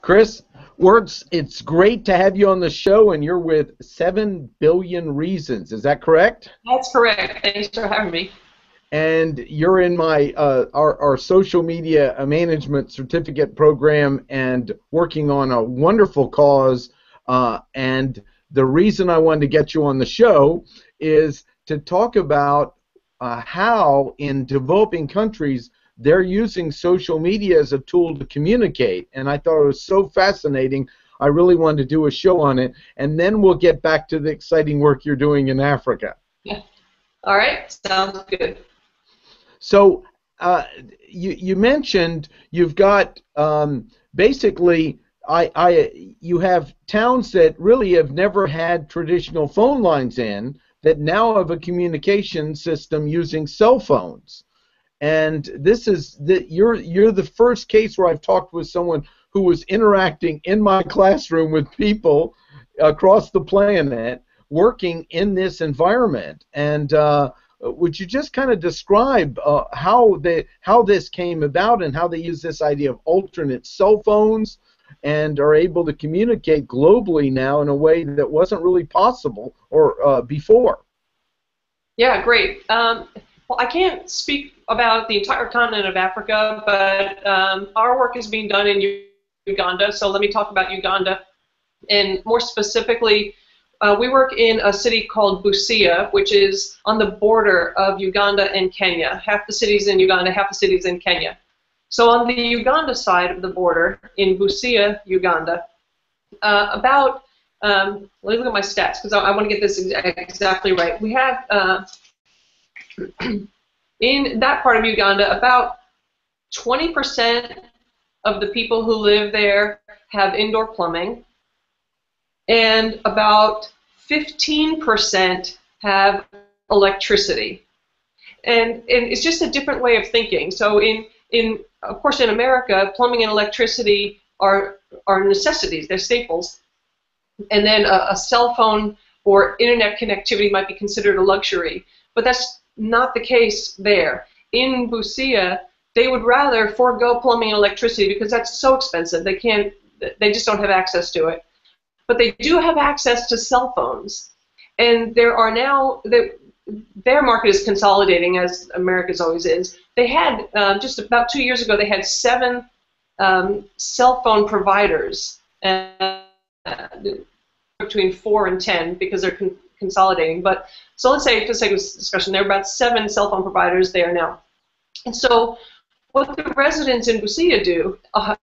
Chris, Wertz, it's great to have you on the show, and you're with 7 Billion Reasons. Is that correct? That's correct. Thanks for having me. And you're in my uh, our, our social media management certificate program and working on a wonderful cause. Uh, and the reason I wanted to get you on the show is to talk about uh, how in developing countries they're using social media as a tool to communicate. And I thought it was so fascinating. I really wanted to do a show on it. And then we'll get back to the exciting work you're doing in Africa. Yeah. All right. Sounds good. So uh, you, you mentioned you've got um, basically. I, I, you have towns that really have never had traditional phone lines in that now have a communication system using cell phones and this is the you're you're the first case where I've talked with someone who was interacting in my classroom with people across the planet working in this environment. And uh, would you just kind of describe uh, how they how this came about and how they use this idea of alternate cell phones and are able to communicate globally now in a way that wasn't really possible or uh, before? Yeah great. Um, well, I can't speak about the entire continent of Africa, but um, our work is being done in Uganda. So let me talk about Uganda, and more specifically, uh, we work in a city called Busia, which is on the border of Uganda and Kenya. Half the cities in Uganda, half the cities in Kenya. So on the Uganda side of the border, in Busia, Uganda, uh, about um, let me look at my stats because I, I want to get this ex exactly right. We have uh, in that part of Uganda, about 20% of the people who live there have indoor plumbing, and about 15% have electricity. And, and it's just a different way of thinking. So in, in of course in America, plumbing and electricity are, are necessities, they're staples. And then a, a cell phone or internet connectivity might be considered a luxury. But that's not the case there. In Busia, they would rather forego plumbing and electricity because that's so expensive. They can't. They just don't have access to it. But they do have access to cell phones, and there are now their market is consolidating as America's always is. They had um, just about two years ago. They had seven um, cell phone providers, uh, between four and ten, because they're con consolidating. But so let's say, for the sake of discussion, there are about seven cell phone providers there now. And so what the residents in Busia do, uh,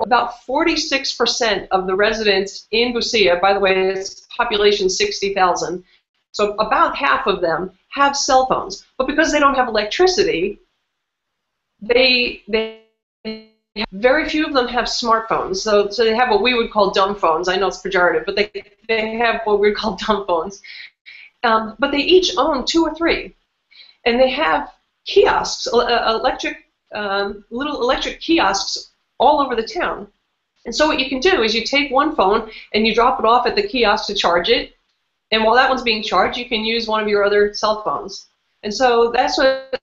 about 46% of the residents in Busia, by the way, its population 60,000, so about half of them have cell phones. But because they don't have electricity, they, they very few of them have smartphones, so so they have what we would call dumb phones. I know it's pejorative, but they they have what we would call dumb phones. Um, but they each own two or three, and they have kiosks, uh, electric um, little electric kiosks all over the town. And so what you can do is you take one phone and you drop it off at the kiosk to charge it, and while that one's being charged, you can use one of your other cell phones. And so that's what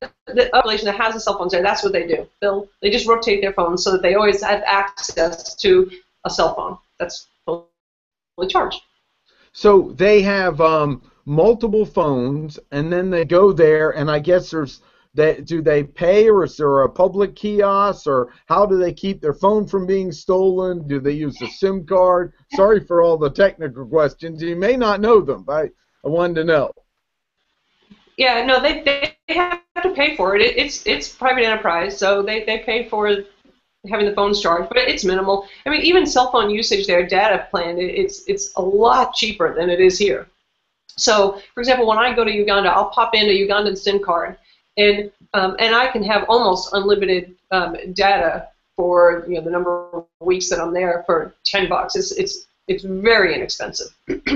the population that has the cell phones there, that's what they do. They'll they just rotate their phones so that they always have access to a cell phone that's fully charged. So they have um, multiple phones, and then they go there, and I guess there's that. Do they pay, or is there a public kiosk, or how do they keep their phone from being stolen? Do they use a SIM card? Sorry for all the technical questions. You may not know them, but I wanted to know. Yeah, no, they, they have to pay for it. it. It's it's private enterprise, so they, they pay for having the phones charged, but it's minimal. I mean, even cell phone usage, their data plan, it's it's a lot cheaper than it is here. So, for example, when I go to Uganda, I'll pop in a Ugandan SIM card, and um, and I can have almost unlimited um, data for you know the number of weeks that I'm there for 10 bucks. It's it's it's very inexpensive,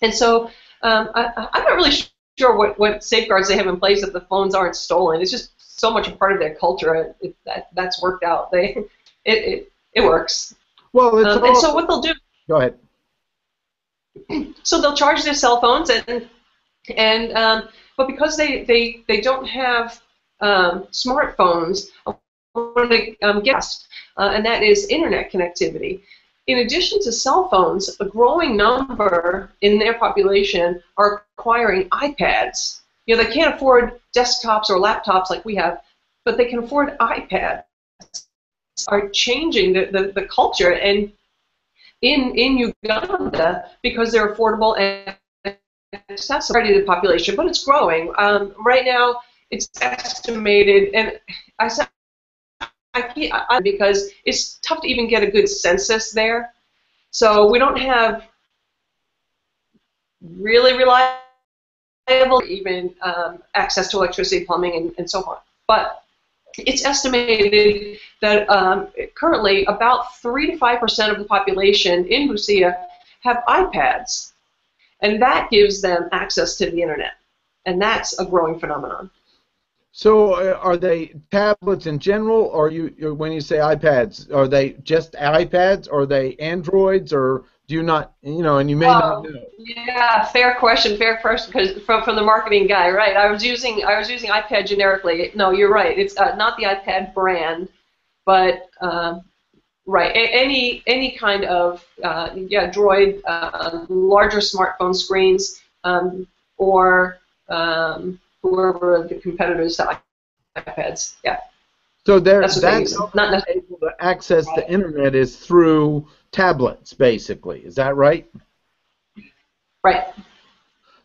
and so um, I, I'm not really sure sure what, what safeguards they have in place if the phones aren't stolen. It's just so much a part of their culture. It, it, that that's worked out. They it it, it works. Well, it's um, and so what they'll do. Go ahead. So they'll charge their cell phones and and um, but because they they they don't have um, smartphones, want to um, guess, uh, and that is internet connectivity. In addition to cell phones, a growing number in their population are acquiring iPads. You know, they can't afford desktops or laptops like we have, but they can afford iPads. Are changing the, the, the culture and in in Uganda because they're affordable and accessible to the population, but it's growing. Um, right now, it's estimated, and I said Because it's tough to even get a good census there. So we don't have really reliable even um, access to electricity, plumbing, and, and so on. But it's estimated that um, currently about 3 to 5% of the population in Busia have iPads. And that gives them access to the internet. And that's a growing phenomenon. So, uh, are they tablets in general, or you when you say iPads, are they just iPads, or are they Androids, or do you not, you know, and you may not know? Yeah, fair question, fair question, because from, from the marketing guy, right? I was using I was using iPad generically. No, you're right. It's uh, not the iPad brand, but um, right, a- any any kind of uh, yeah, Droid, uh, larger smartphone screens, um, or um, whoever the competitors to iPads. Yeah. So there, that's, that's not necessarily able to access the internet is through tablets, basically. Is that right? Right.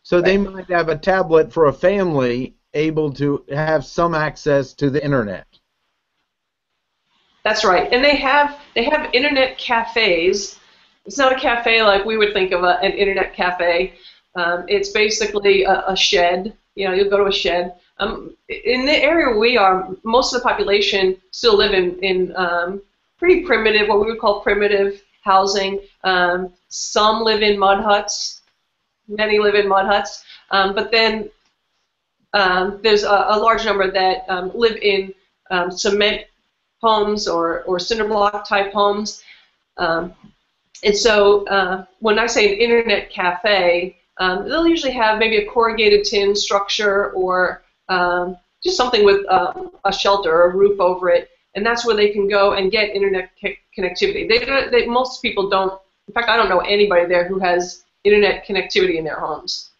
So right. they might have a tablet for a family able to have some access to the internet. That's right, and they have they have internet cafes. It's not a cafe like we would think of a, an internet cafe. Um, it's basically a, a shed you know, you'll go to a shed. Um, in the area we are, most of the population still live in, in um, pretty primitive, what we would call primitive housing. Um, some live in mud huts. Many live in mud huts. Um, but then um, there's a, a, large number that um, live in cement homes or, or cinder block type homes. and so uh, when I say an internet cafe, um, they'll usually have maybe a corrugated tin structure or um, just something with um, a shelter or a roof over it, and that's where they can go and get internet connectivity. They, they, most people don't. In fact, I don't know anybody there who has internet connectivity in their homes.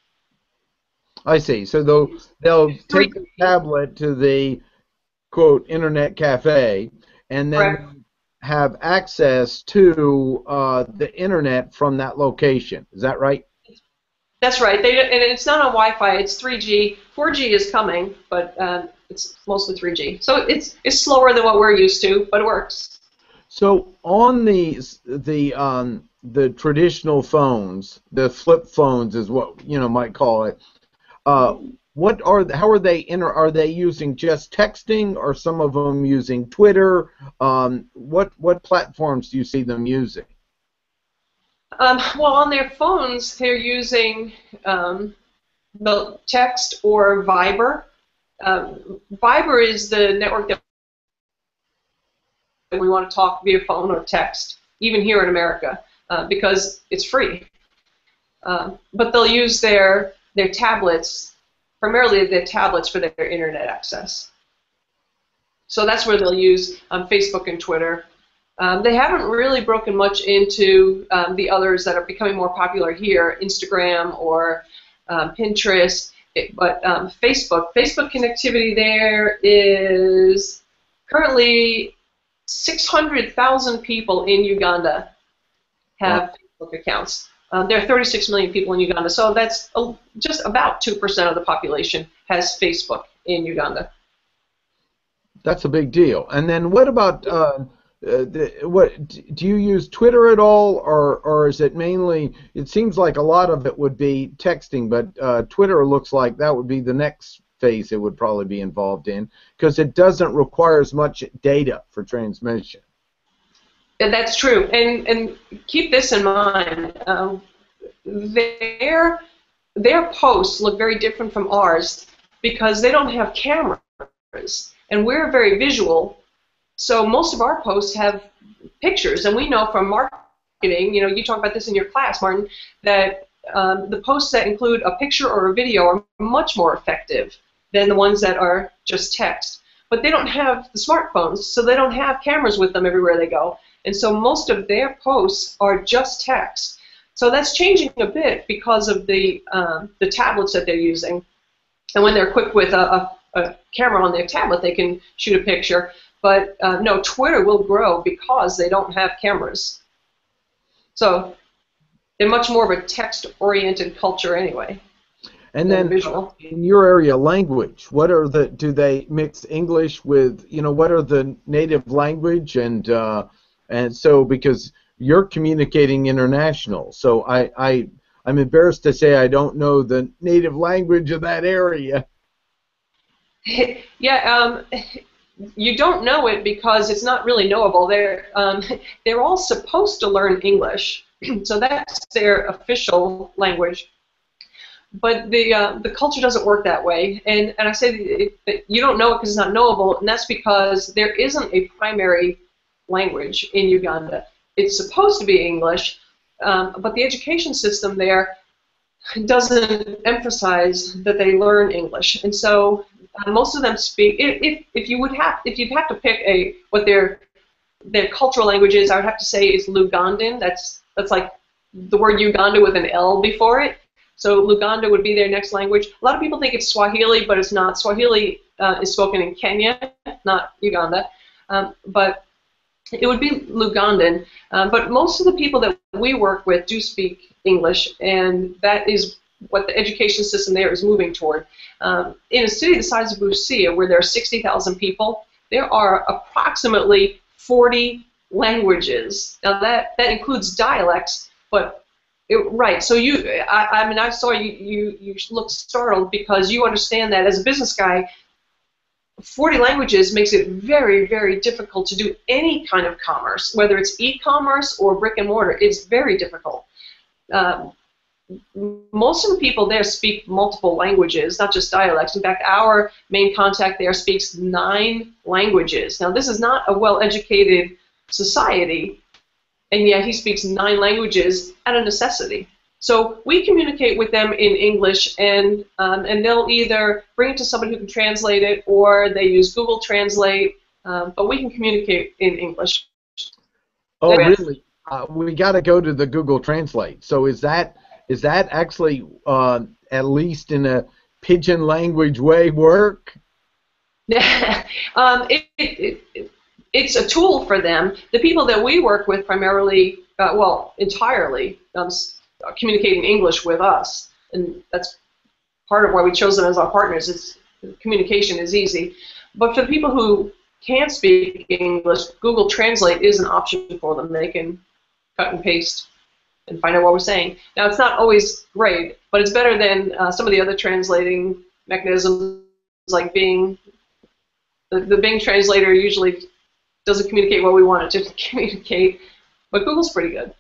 I see. So they'll they'll take the tablet to the quote internet cafe and then Correct. have access to uh, the internet from that location. Is that right? That's right. They and it's not on Wi-Fi. It's 3G. 4G is coming, but um, it's mostly 3G. So it's it's slower than what we're used to, but it works. So on the the um, the traditional phones, the flip phones is what you know might call it. Uh, what are how are they inter, are they using just texting or some of them using Twitter? Um, what what platforms do you see them using? Um, well, on their phones, they're using um, text or Viber. Um, Viber is the network that we want to talk via phone or text, even here in America, uh, because it's free. Uh, but they'll use their their tablets, primarily their tablets, for their internet access. So that's where they'll use um, Facebook and Twitter um, they haven't really broken much into um, the others that are becoming more popular here, Instagram or um, Pinterest, it, but um, Facebook. Facebook connectivity there is currently 600,000 people in Uganda have wow. Facebook accounts. Um, there are 36 million people in Uganda, so that's a, just about 2% of the population has Facebook in Uganda. That's a big deal. And then what about uh, uh, the, what do you use Twitter at all, or or is it mainly? It seems like a lot of it would be texting, but uh, Twitter looks like that would be the next phase it would probably be involved in because it doesn't require as much data for transmission. Yeah, that's true, and and keep this in mind. Um, their their posts look very different from ours because they don't have cameras, and we're very visual so most of our posts have pictures, and we know from marketing, you know, you talk about this in your class, Martin, that um, the posts that include a picture or a video are much more effective than the ones that are just text. but they don't have the smartphones, so they don't have cameras with them everywhere they go. And so most of their posts are just text. So that's changing a bit because of the um, the tablets that they're using. And when they're equipped with a, a, a, camera on their tablet, they can shoot a picture. But uh, no, Twitter will grow because they don't have cameras. So they're much more of a text-oriented culture anyway. And then visual. in your area, language. What are the? Do they mix English with? You know, what are the native language and uh, and so because you're communicating international, so I I I'm embarrassed to say I don't know the native language of that area. Yeah, um, you don't know it because it's not really knowable. They're um, they're all supposed to learn English, so that's their official language. But the uh, the culture doesn't work that way, and and I say you don't know it because it's not knowable, and that's because there isn't a primary language in Uganda. It's supposed to be English, um, but the education system there doesn't emphasize that they learn English, and so most of them speak. If, if you would have, if you'd have to pick a what their their cultural language is, I would have to say is Lugandan. That's that's like the word Uganda with an L before it. So Luganda would be their next language. A lot of people think it's Swahili, but it's not. Swahili uh, is spoken in Kenya, not Uganda. Um, but it would be Lugandan. Uh, but most of the people that we work with do speak English, and that is what the education system there is moving toward. Um, in a city the size of Busia, where there are 60,000 people, there are approximately 40 languages. Now that, that includes dialects, but it, right. So you, I, I mean, I saw you, you, you look startled because you understand that as a business guy, 40 languages makes it very, very difficult to do any kind of commerce, whether it's e-commerce or brick and mortar. It's very difficult. Um, most of the people there speak multiple languages, not just dialects. In fact, our main contact there speaks nine languages. Now, this is not a well-educated society, and yet he speaks nine languages at a necessity. So we communicate with them in English, and um, and they'll either bring it to somebody who can translate it, or they use Google Translate. Um, but we can communicate in English. Oh, really? Uh, we got to go to the Google Translate. So is that is that actually uh, at least in a pidgin language way work? um, it, it, it, it's a tool for them. The people that we work with primarily, uh, well, entirely, um, communicate in English with us, and that's part of why we chose them as our partners. Is communication is easy, but for the people who can't speak English, Google Translate is an option for them. They can cut and paste and find out what we're saying. Now, it's not always great, but it's better than uh, some of the other translating mechanisms, like Bing. The, the Bing translator usually doesn't communicate what we want it to communicate, but Google's pretty good.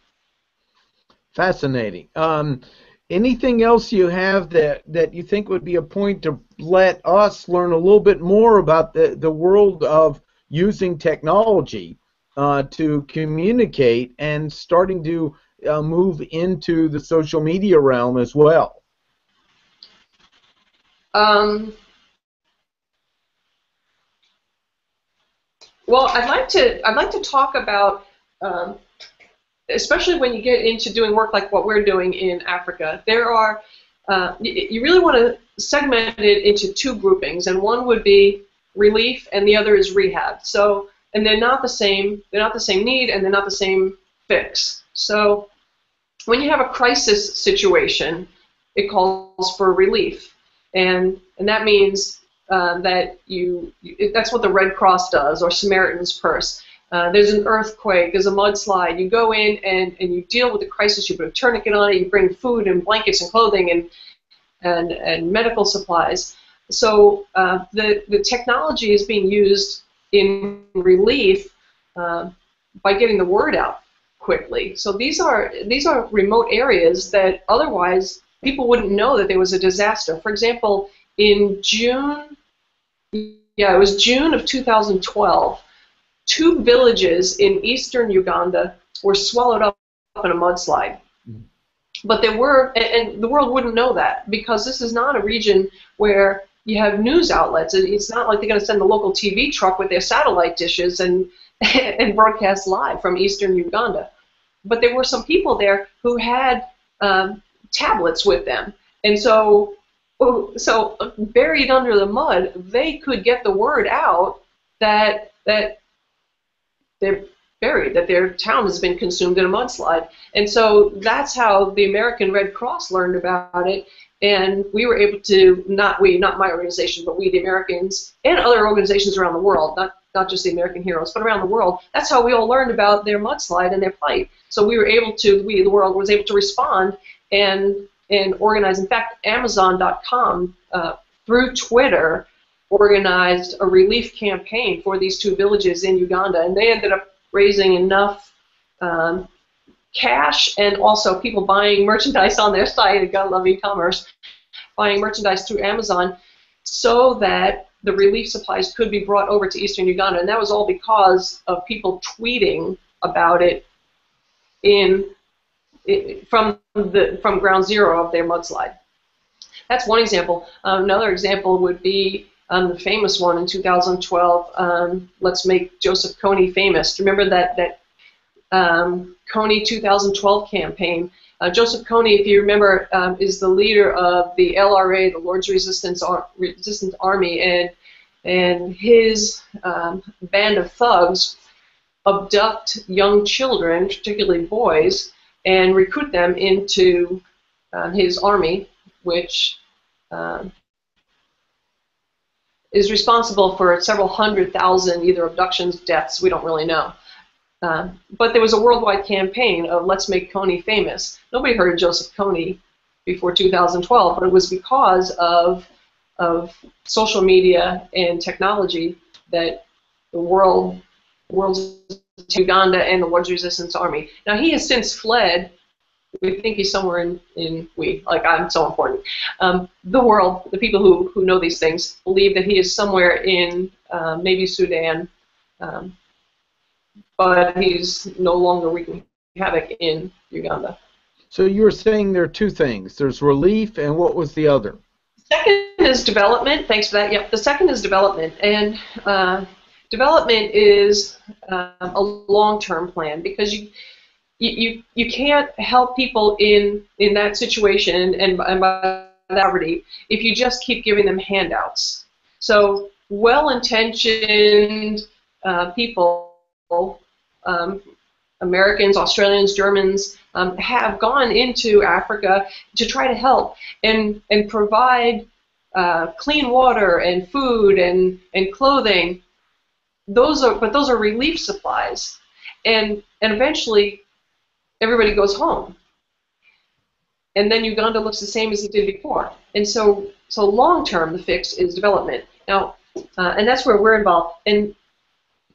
Fascinating. Um, anything else you have that, that you think would be a point to let us learn a little bit more about the, the world of using technology uh, to communicate and starting to uh, move into the social media realm as well? Um, Well, I'd like to I'd like to talk about, um, especially when you get into doing work like what we're doing in Africa. There are uh, you really want to segment it into two groupings, and one would be relief, and the other is rehab. So, and they're not the same. They're not the same need, and they're not the same fix. So, when you have a crisis situation, it calls for relief, and and that means uh, that you, you, that's what the Red Cross does or Samaritan's Purse. Uh, there's an earthquake, there's a mudslide. You go in and, and you deal with the crisis. You put a tourniquet on it. You bring food and blankets and clothing and and, and medical supplies. So uh, the the technology is being used in relief uh, by getting the word out quickly. So these are these are remote areas that otherwise people wouldn't know that there was a disaster. For example, in June yeah, it was June of 2012. Two villages in eastern Uganda were swallowed up in a mudslide. But there were, and, the world wouldn't know that because this is not a region where you have news outlets. It's not like they're going to send the local TV truck with their satellite dishes and and broadcast live from eastern Uganda. But there were some people there who had um, tablets with them, and so so buried under the mud, they could get the word out that that they're buried, that their town has been consumed in a mudslide. And so that's how the American Red Cross learned about it. And we were able to, not we, not my organization, but we, the Americans, and other organizations around the world, not, not just the American heroes, but around the world, that's how we all learned about their mudslide and their plight. So we were able to, we, the world, was able to respond and, and organize. In fact, Amazon.com, uh, through Twitter, organized a relief campaign for these two villages in Uganda, and they ended up raising enough um, cash and also people buying merchandise on their site. God love e-commerce, buying merchandise through Amazon, so that the relief supplies could be brought over to eastern Uganda, and that was all because of people tweeting about it in from the from ground zero of their mudslide. That's one example. Um, another example would be um, the famous one in 2012, um, Let's Make Joseph Kony Famous. Remember that, that um, Kony 2012 campaign? Uh, Joseph Kony, if you remember, um, is the leader of the LRA, the Lord's Resistance, Ar Resistance Army, and, and his um, band of thugs abduct young children, particularly boys, and recruit them into uh, his army, which um, is responsible for several hundred thousand either abductions, deaths, we don't really know. Uh, but there was a worldwide campaign of Let's Make Kony Famous. Nobody heard of Joseph Kony before 2012, but it was because of, of social media and technology that the world, the world's Uganda and the Lord's Resistance Army. Now he has since fled we think he's somewhere in, in we, like I'm so important. Um, the world, the people who, who know these things, believe that he is somewhere in uh, maybe Sudan, um, but he's no longer wreaking havoc in Uganda. So you were saying there are two things. There's relief, and what was the other? Second is development. Thanks for that. Yep. The second is development, and uh, development is um, a long-term plan because you you, you, you can't help people in, in that situation and, and by poverty if you just keep giving them handouts. So well-intentioned uh, people, um, Americans, Australians, Germans, um, have gone into Africa to try to help and, and provide uh, clean water and food and, and clothing. Those are, but those are relief supplies. And, and eventually everybody goes home. And then Uganda looks the same as it did before. And so, so long term, the fix is development. Now, uh, and that's where we're involved. And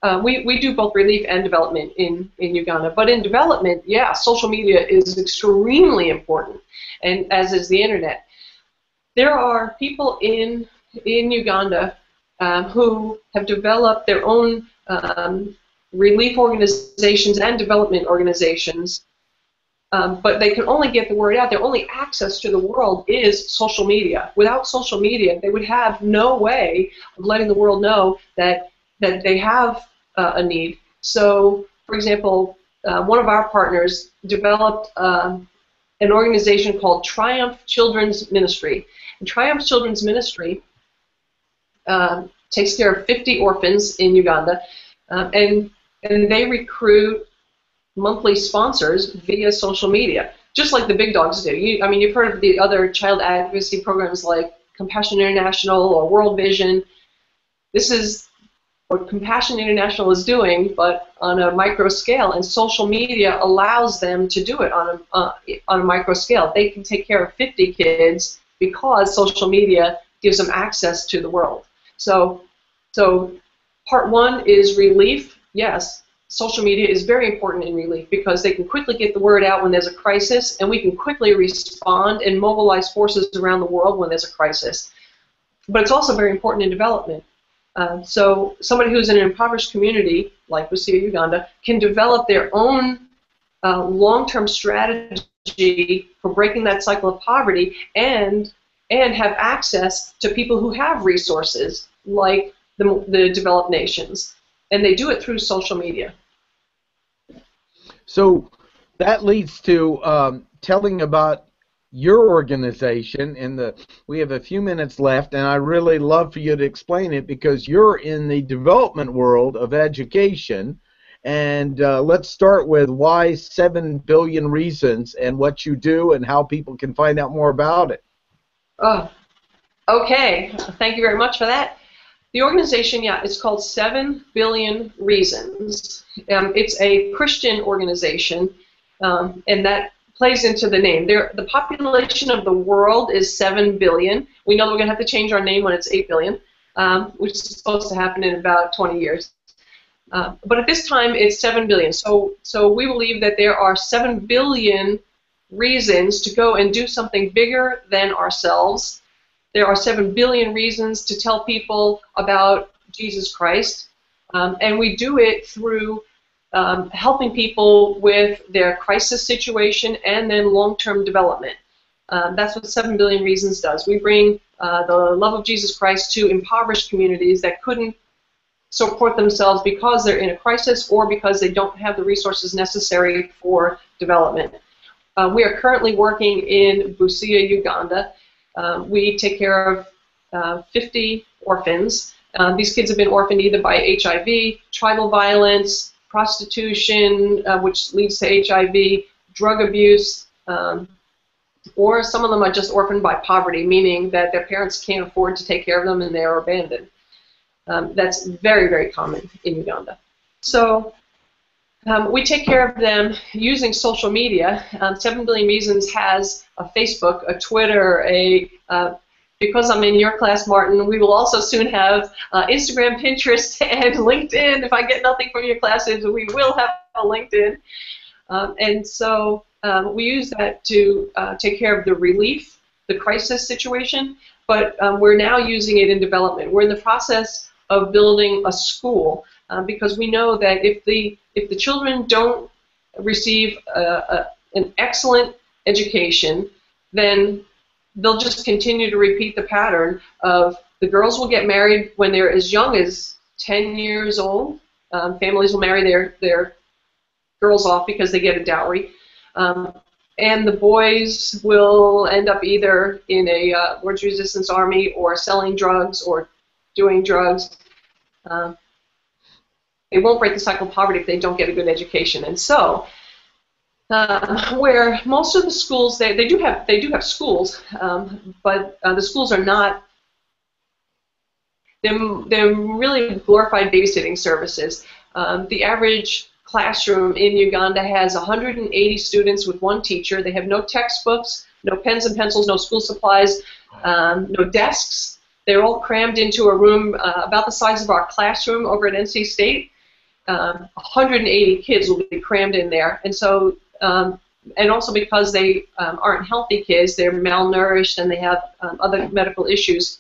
uh, we, we do both relief and development in, in Uganda. But in development, yeah, social media is extremely important, and as is the internet. There are people in, in Uganda uh, who have developed their own um, relief organizations and development organizations um, but they can only get the word out. Their only access to the world is social media. Without social media, they would have no way of letting the world know that that they have uh, a need. So, for example, uh, one of our partners developed um, an organization called Triumph Children's Ministry. And Triumph Children's Ministry um, takes care of 50 orphans in Uganda, um, and and they recruit monthly sponsors via social media, just like the big dogs do. You, I mean, you've heard of the other child advocacy programs like Compassion International or World Vision. This is what Compassion International is doing, but on a micro scale, and social media allows them to do it on a, uh, on a micro scale. They can take care of 50 kids because social media gives them access to the world. So, so part one is relief, yes, social media is very important in relief because they can quickly get the word out when there's a crisis, and we can quickly respond and mobilize forces around the world when there's a crisis. But it's also very important in development. Uh, so somebody who's in an impoverished community, like Busia, Uganda, can develop their own uh, long-term strategy for breaking that cycle of poverty and and have access to people who have resources like the, the developed nations. And they do it through social media. So that leads to um, telling about your organization and the we have a few minutes left and I really love for you to explain it because you're in the development world of education and uh, let's start with why 7 billion reasons and what you do and how people can find out more about it. Oh, okay. Thank you very much for that. The organization, yeah, it's called 7 Billion Reasons. Um, it's a Christian organization, um, and that plays into the name. There, the population of the world is 7 billion. We know we're going to have to change our name when it's 8 billion, um, which is supposed to happen in about 20 years. Uh, but at this time, it's 7 billion. So, so we believe that there are 7 billion reasons to go and do something bigger than ourselves there are 7 billion reasons to tell people about Jesus Christ. Um, and we do it through um, helping people with their crisis situation and then long term development. Um, that's what 7 Billion Reasons does. We bring uh, the love of Jesus Christ to impoverished communities that couldn't support themselves because they're in a crisis or because they don't have the resources necessary for development. Uh, we are currently working in Busia, Uganda, um, we take care of uh, 50 orphans. Um, these kids have been orphaned either by HIV, tribal violence, prostitution, uh, which leads to HIV, drug abuse, um, or some of them are just orphaned by poverty, meaning that their parents can't afford to take care of them and they are abandoned. Um, that's very, very common in Uganda. So um, we take care of them using social media. Um, 7 Billion Reasons has a Facebook, a Twitter, a uh, because I'm in your class, Martin, we will also soon have uh, Instagram, Pinterest, and LinkedIn. If I get nothing from your classes, we will have a LinkedIn. Um, and so um, we use that to uh, take care of the relief, the crisis situation, but um, we're now using it in development. We're in the process of building a school um, because we know that if the if the children don't receive a, a, an excellent education, then they'll just continue to repeat the pattern of the girls will get married when they're as young as 10 years old. Um, families will marry their their girls off because they get a dowry. Um, and the boys will end up either in a uh, Lord's Resistance Army or selling drugs or doing drugs. Um, they won't break the cycle of poverty if they don't get a good education. And so, uh, where most of the schools they, they do have they do have schools, um, but uh, the schools are not. They're, they're really glorified babysitting services. Um, the average classroom in Uganda has 180 students with one teacher. They have no textbooks, no pens and pencils, no school supplies, um, no desks. They're all crammed into a room uh, about the size of our classroom over at NC State um, 180 kids will be crammed in there, and so um, and also because they um, aren't healthy kids, they're malnourished and they have um, other medical issues.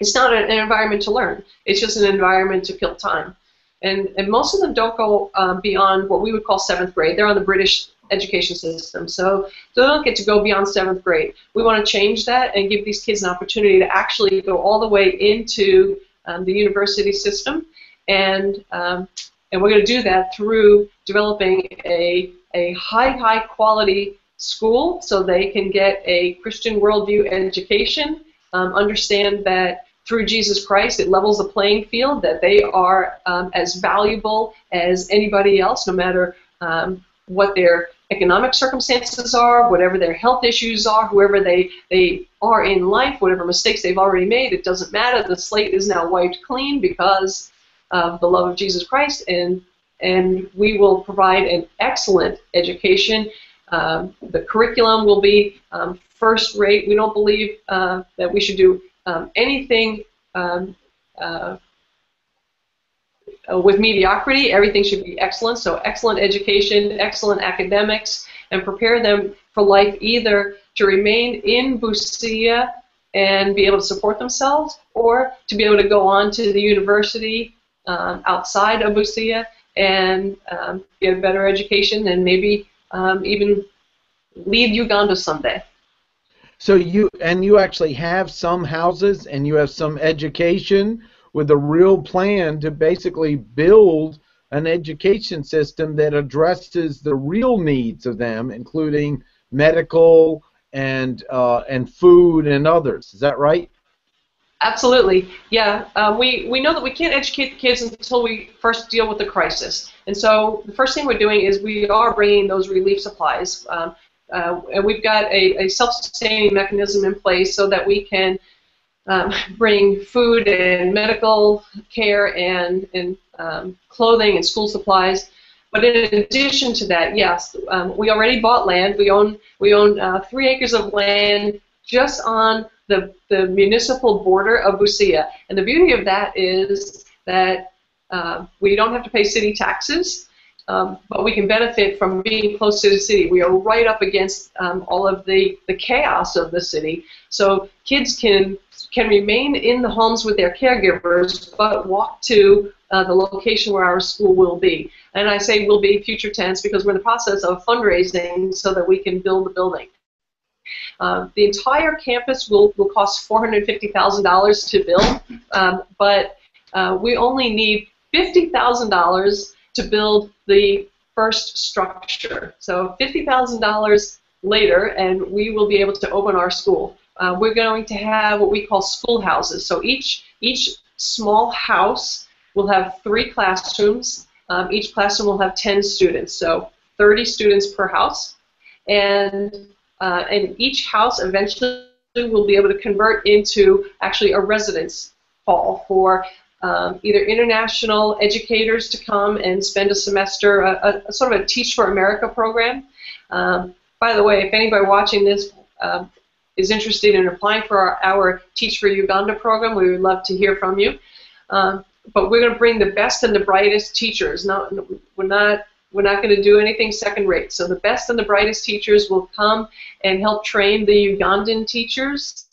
It's not an, environment to learn. It's just an environment to kill time, and and most of them don't go um, beyond what we would call seventh grade. They're on the British education system, so, so they don't get to go beyond seventh grade. We want to change that and give these kids an opportunity to actually go all the way into um, the university system and um, and we're going to do that through developing a, a high, high quality school so they can get a Christian worldview education, um, understand that through Jesus Christ it levels the playing field, that they are um, as valuable as anybody else, no matter um, what their economic circumstances are, whatever their health issues are, whoever they, they are in life, whatever mistakes they've already made, it doesn't matter. The slate is now wiped clean because of the love of Jesus Christ, and and we will provide an excellent education. Um, the curriculum will be um, first rate. We don't believe uh, that we should do um, anything um, uh, with mediocrity. Everything should be excellent. So excellent education, excellent academics, and prepare them for life either to remain in Busia and be able to support themselves, or to be able to go on to the university um, outside of Busia and um, get a better education and maybe um, even leave Uganda someday. So you and you actually have some houses and you have some education with a real plan to basically build an education system that addresses the real needs of them, including medical and uh, and food and others. Is that right? Absolutely, yeah. Um, we we know that we can't educate the kids until we first deal with the crisis, and so the first thing we're doing is we are bringing those relief supplies, um, uh, and we've got a, a self-sustaining mechanism in place so that we can um, bring food and medical care and and um, clothing and school supplies. But in addition to that, yes, um, we already bought land. We own we own uh, three acres of land just on the, the municipal border of Busia. And the beauty of that is that uh, we don't have to pay city taxes, um, but we can benefit from being close to the city. We are right up against um, all of the, the chaos of the city. So kids can can remain in the homes with their caregivers, but walk to uh, the location where our school will be. And I say will be future tense because we're in the process of fundraising so that we can build the building. Uh, the entire campus will, will cost $450,000 to build, um, but uh, we only need $50,000 to build the first structure. So $50,000 later, and we will be able to open our school. Uh, we're going to have what we call schoolhouses. So each each small house will have three classrooms. Um, each classroom will have 10 students, so 30 students per house. And uh, and each house eventually will be able to convert into actually a residence hall for um, either international educators to come and spend a semester, a, a sort of a Teach for America program. Um, by the way, if anybody watching this uh, is interested in applying for our, our, Teach for Uganda program, we would love to hear from you. Um, but we're going to bring the best and the brightest teachers. Not, we're not we're not going to do anything second rate. So the best and the brightest teachers will come and help train the Ugandan teachers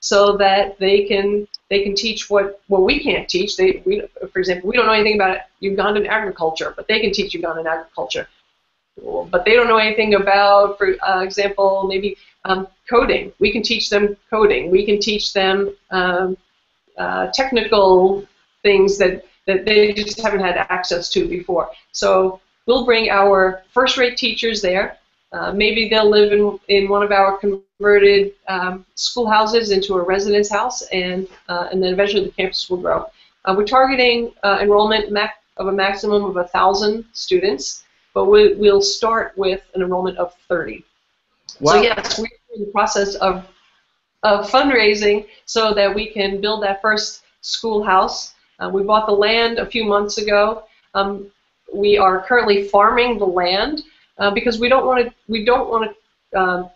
so that they can they can teach what what we can't teach. They we, for example, we don't know anything about Ugandan agriculture, but they can teach Ugandan agriculture. But they don't know anything about, for uh, example, maybe um, coding. We can teach them coding. We can teach them um, uh, technical things that, that they just haven't had access to before. So We'll bring our first-rate teachers there. Uh, maybe they'll live in, in one of our converted um, schoolhouses into a residence house, and, uh, and then eventually the campus will grow. Uh, we're targeting uh, enrollment of a maximum of 1,000 students, but we, will start with an enrollment of 30. Wow. So yes, we're in the process of, of fundraising so that we can build that first schoolhouse. Uh, we bought the land a few months ago. Um, we are currently farming the land uh, because we don't want to we don't want to uh,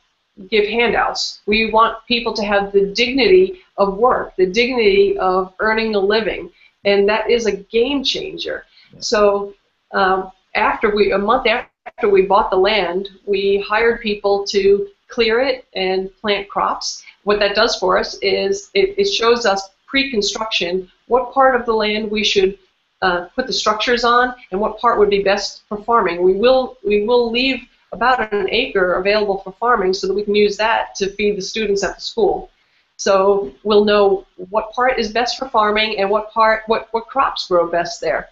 give handouts. We want people to have the dignity of work, the dignity of earning a living, and that is a game changer. So um, after we a month after we bought the land, we hired people to clear it and plant crops. What that does for us is it, it shows us pre-construction what part of the land we should uh, put the structures on and what part would be best for farming. We will we will leave about an acre available for farming so that we can use that to feed the students at the school. So we'll know what part is best for farming and what part what, what crops grow best there.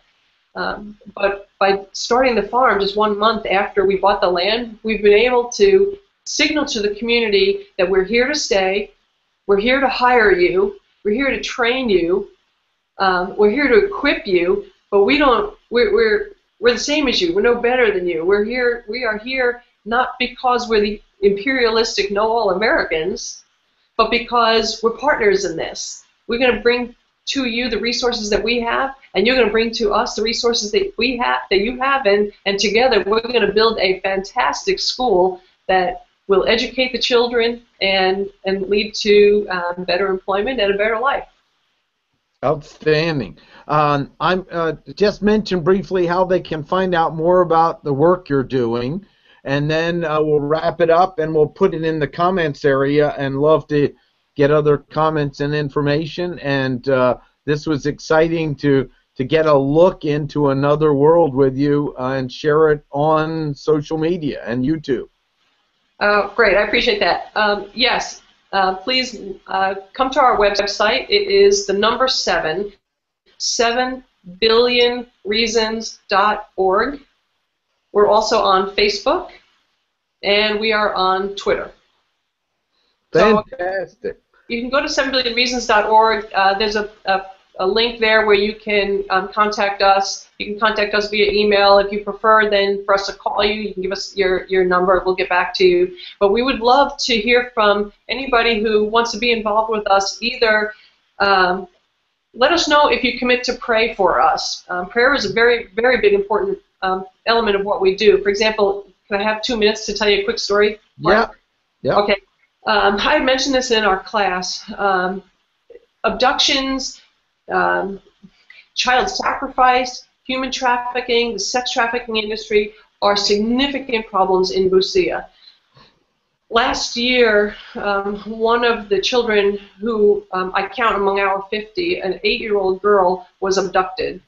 Um, but by starting the farm just one month after we bought the land, we've been able to signal to the community that we're here to stay, we're here to hire you, we're here to train you, um, we're here to equip you, but we don't. We're, we're we're the same as you. We're no better than you. We're here. We are here not because we're the imperialistic know all Americans, but because we're partners in this. We're going to bring to you the resources that we have, and you're going to bring to us the resources that we have, that you have, and and together we're going to build a fantastic school that will educate the children and and lead to um, better employment and a better life. Outstanding. Um, I'm uh, just mention briefly how they can find out more about the work you're doing, and then uh, we'll wrap it up and we'll put it in the comments area. And love to get other comments and information. And uh, this was exciting to to get a look into another world with you uh, and share it on social media and YouTube. Uh, great, I appreciate that. Um, yes, uh, please uh, come to our website. It is the number seven, seven billion reasons.org. We're also on Facebook, and we are on Twitter. Fantastic. So you can go to 7billionreasons.org. Uh, there's a, a, a, link there where you can um, contact us. You can contact us via email. If you prefer, then for us to call you, you can give us your, your number. We'll get back to you. But we would love to hear from anybody who wants to be involved with us, either um, let us know if you commit to pray for us. Um, prayer is a very, very big, important um, element of what we do. For example, can I have two minutes to tell you a quick story? Mark? Yeah. Yeah. Okay. Um, I mentioned this in our class. Um, abductions, um, child sacrifice, human trafficking, the sex trafficking industry are significant problems in Busia. Last year, um, one of the children who um, I count among our 50, an eight-year-old girl, was abducted.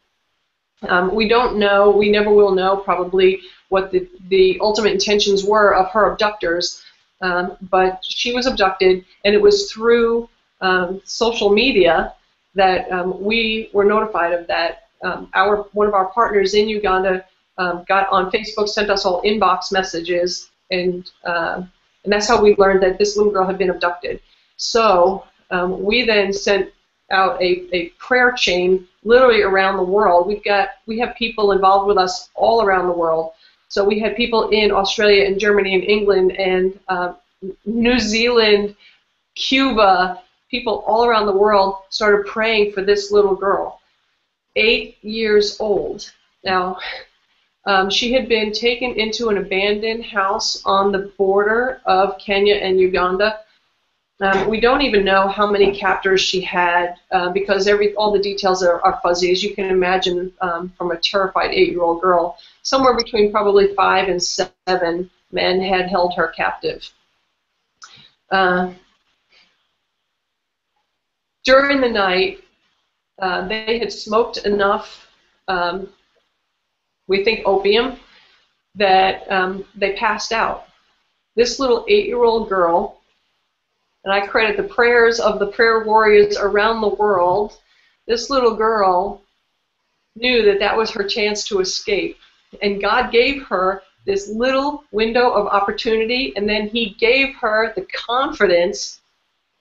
Um, we don't know, we never will know probably what the, the ultimate intentions were of her abductors, um, but she was abducted, and it was through um, social media that um, we were notified of that. Um, our one of our partners in Uganda um, got on Facebook, sent us all inbox messages, and uh, and that's how we learned that this little girl had been abducted. So um, we then sent out a, a prayer chain literally around the world. We've got we have people involved with us all around the world. So we had people in Australia and Germany and England and uh, New Zealand, Cuba, people all around the world started praying for this little girl, eight years old. Now, um, she had been taken into an abandoned house on the border of Kenya and Uganda. Um, we don't even know how many captors she had uh, because every all the details are, are fuzzy, as you can imagine um, from a terrified eight-year-old girl. Somewhere between probably five and seven men had held her captive. Uh, during the night, uh, they had smoked enough um, we think opium, that um, they passed out. This little eight-year-old girl, and I credit the prayers of the prayer warriors around the world, this little girl knew that that was her chance to escape. And God gave her this little window of opportunity, and then He gave her the confidence,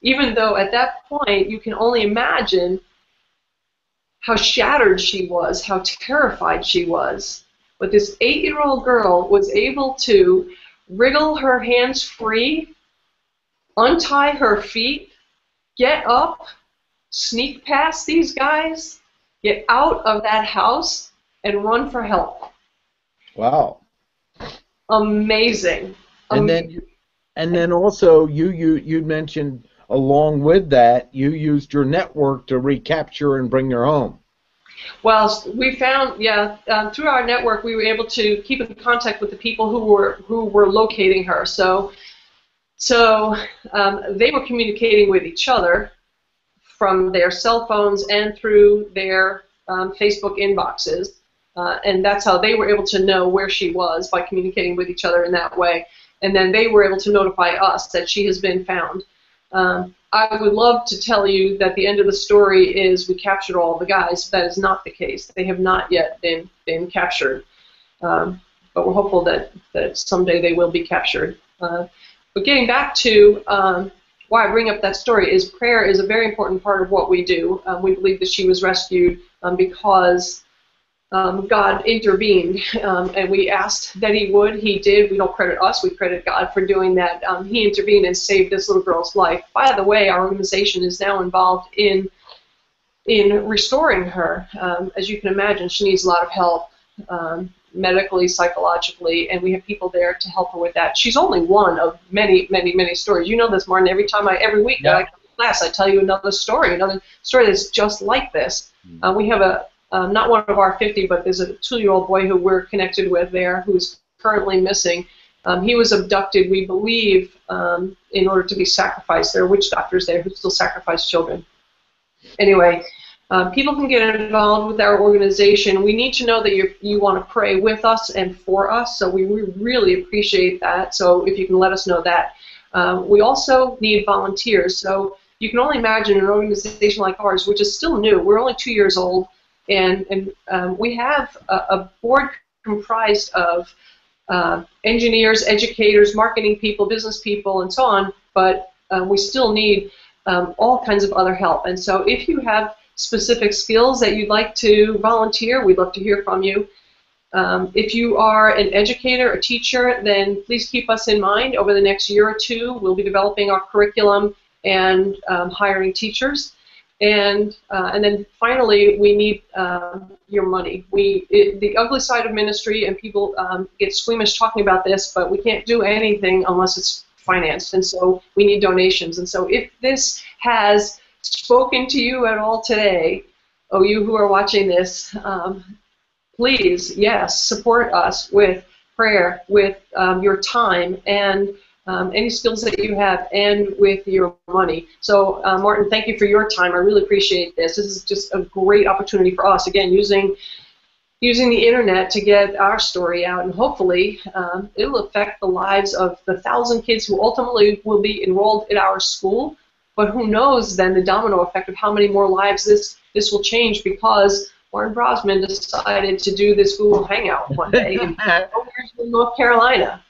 even though at that point you can only imagine how shattered she was, how terrified she was. But this eight year old girl was able to wriggle her hands free, untie her feet, get up, sneak past these guys, get out of that house, and run for help. Wow. Amazing. And then and then also you you you mentioned along with that you used your network to recapture and bring her home. Well, we found, yeah, uh, through our network, we were able to keep in contact with the people who were who were locating her. So, so um, they were communicating with each other from their cell phones and through their um, Facebook inboxes, uh, and that's how they were able to know where she was by communicating with each other in that way. And then they were able to notify us that she has been found. Um, I would love to tell you that the end of the story is we captured all the guys. That is not the case. They have not yet been been captured, um, but we're hopeful that that someday they will be captured. Uh, but getting back to um, why I bring up that story is prayer is a very important part of what we do. Um, we believe that she was rescued um, because um, God intervened, um, and we asked that He would. He did. We don't credit us. We credit God for doing that. Um, he intervened and saved this little girl's life. By the way, our organization is now involved in in restoring her. Um, as you can imagine, she needs a lot of help um, medically, psychologically, and we have people there to help her with that. She's only one of many, many, many stories. You know this, Martin. Every time I, every week yeah. that I come to class, I tell you another story, another story that's just like this. Mm. Uh, we have a um, not one of our 50, but there's a two-year-old boy who we're connected with there who's currently missing. Um, he was abducted, we believe, um, in order to be sacrificed. There are witch doctors there who still sacrifice children. Anyway, uh, people can get involved with our organization. We need to know that you you want to pray with us and for us. So we, we really appreciate that. So if you can let us know that. Um, we also need volunteers. So you can only imagine an organization like ours, which is still new. We're only two years old, and and um, we have a, a, board comprised of uh, engineers, educators, marketing people, business people, and so on. But uh, we still need um, all kinds of other help. And so if you have specific skills that you'd like to volunteer, we'd love to hear from you. Um, if you are an educator, a teacher, then please keep us in mind. Over the next year or two, we'll be developing our curriculum and um, hiring teachers. And uh, and then finally, we need um, your money. We it, the ugly side of ministry, and people um, get squeamish talking about this, but we can't do anything unless it's financed, and so we need donations. And so if this has spoken to you at all today, oh, you who are watching this, um, please, yes, support us with prayer, with um, your time, and um, any skills that you have, and with your money. So, uh, Martin, thank you for your time. I really appreciate this. This is just a great opportunity for us. Again, using using the internet to get our story out, and hopefully um, it will affect the lives of the thousand kids who ultimately will be enrolled in our school but who knows then the domino effect of how many more lives this this will change because Warren Brossman decided to do this Google Hangout one day in North Carolina.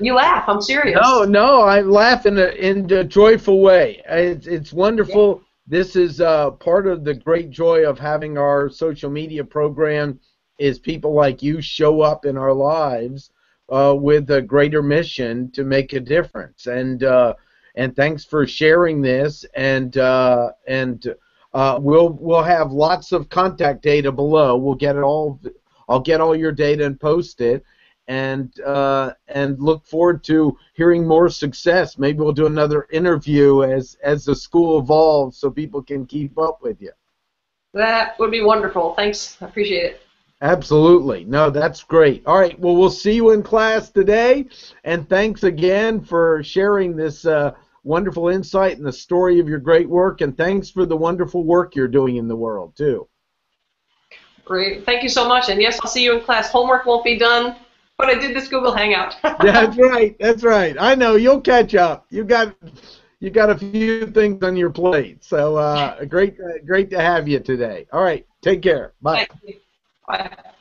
You laugh. I'm serious. No, no, I laugh in a in a joyful way. It's it's wonderful. Yeah. This is uh, part of the great joy of having our social media program. Is people like you show up in our lives uh, with a greater mission to make a difference, and uh, and thanks for sharing this. And uh, and uh, we'll we'll have lots of contact data below. We'll get it all. I'll get all your data and post it. And uh, and look forward to hearing more success. Maybe we'll do another interview as as the school evolves, so people can keep up with you. That would be wonderful. Thanks, I appreciate it. Absolutely. No, that's great. All right. Well, we'll see you in class today. And thanks again for sharing this uh, wonderful insight and the story of your great work, and thanks for the wonderful work you're doing in the world, too. Great. Thank you so much. And yes, I'll see you in class. Homework won't be done, but I did this Google Hangout. that's right. That's right. I know. You'll catch up. You got you got a few things on your plate. So uh, great, uh, great to have you today. All right. Take care. Bye. Bye.